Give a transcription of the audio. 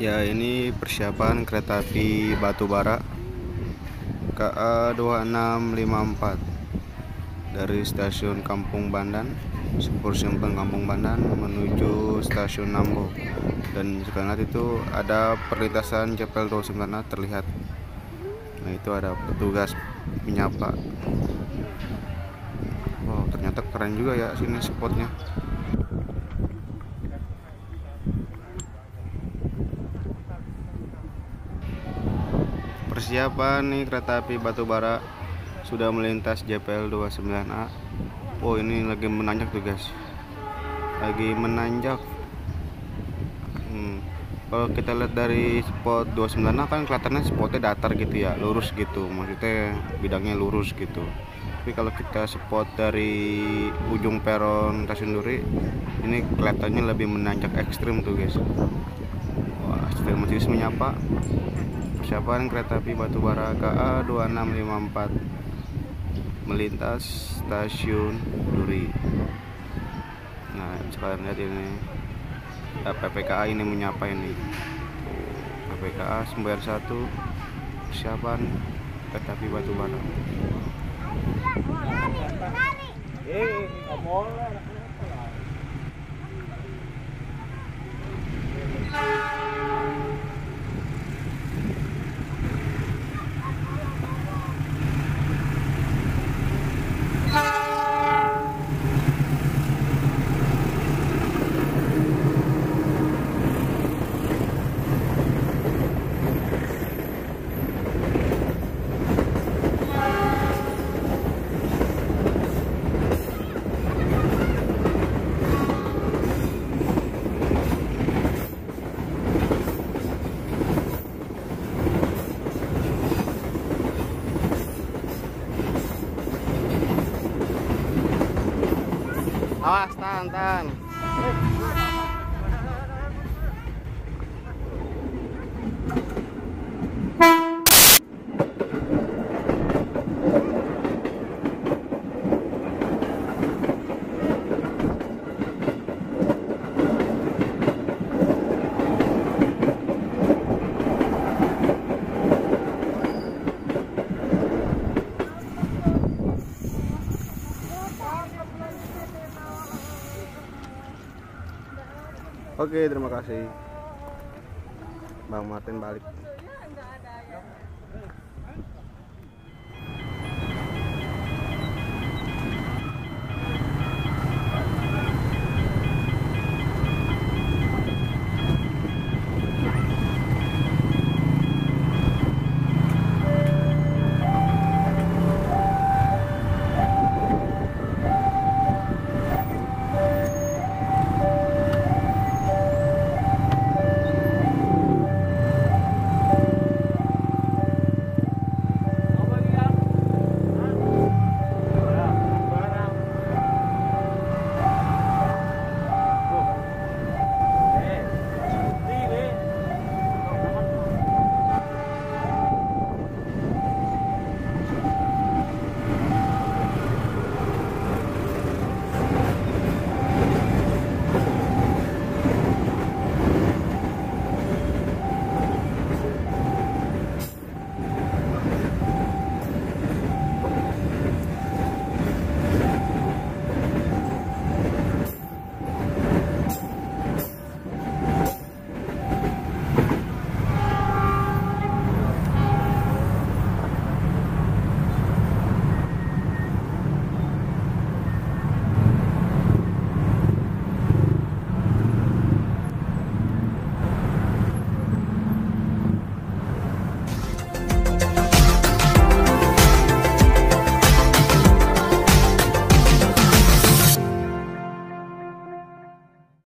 Ya ini persiapan kereta api Batubara KA 2654 dari stasiun Kampung Bandan Sepur Simpang Kampung Bandan menuju stasiun Nambo. Dan sekarang itu ada perlintasan Cepel 29 terlihat. Nah itu ada petugas menyapa. Wow ternyata keren juga ya sini spotnya persiapan nih kereta api Batubara? Sudah melintas JPL 29A oh ini lagi menanjak tuh guys. Lagi menanjak. Hmm. kalau kita lihat dari spot 29A kan kelihatannya spotnya datar gitu ya lurus gitu. Maksudnya bidangnya lurus gitu. Tapi kalau kita spot dari ujung peron stasiun Duri ini kelihatannya lebih menanjak ekstrim tuh guys. Wah sedang masih menyapa persiapan kereta api Batubara KA 2654 melintas stasiun Duri nah sekalian lihat ini PPKA ini menyapa ini PPKA 91 persiapan kereta api Batubara Eh, kamu awas tahan tahan Oke, terima kasih. Bang Martin balik.